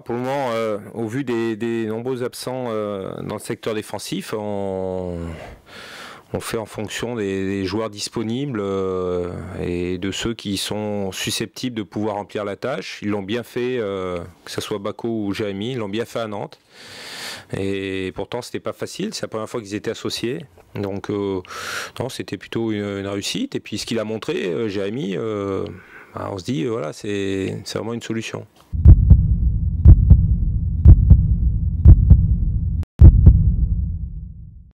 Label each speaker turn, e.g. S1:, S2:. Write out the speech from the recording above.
S1: pour le moment, euh, au vu des, nombreux absents euh, dans le secteur défensif, on, fait en fonction des, joueurs disponibles euh, et de ceux qui sont susceptibles de pouvoir remplir la tâche. Ils l'ont bien fait, que ce soit Bako ou Jérémy, ils l'ont bien fait à Nantes. Et pourtant, c'était pas facile. C'est la première fois qu'ils étaient associés. Donc, non, c'était plutôt une, réussite. Et puis, ce qu'il a montré, Jérémy, bah, on se dit, voilà, c'est vraiment une solution.